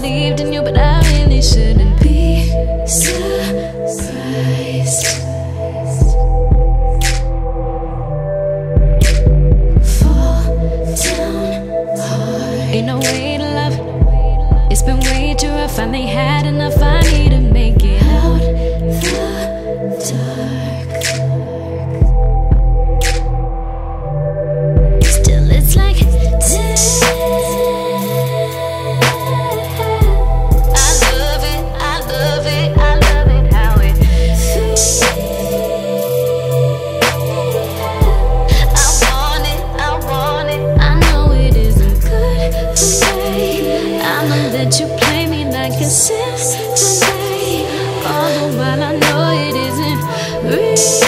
believed in you, but I really shouldn't be surprised. Fall down hard. Ain't no way to love. It's been way too rough. Finally had enough. I isn't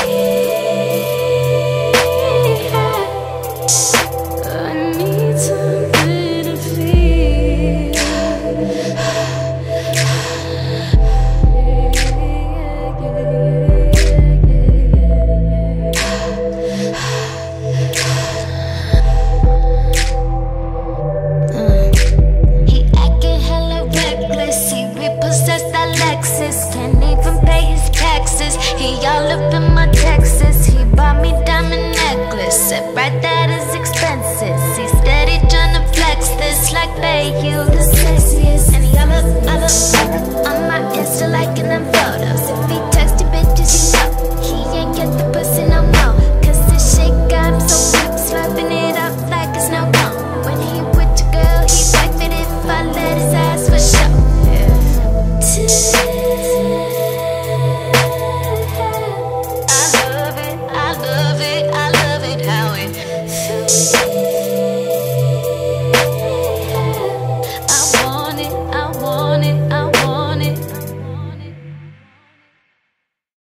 right that is expensive. He steady tryna flex this like pay you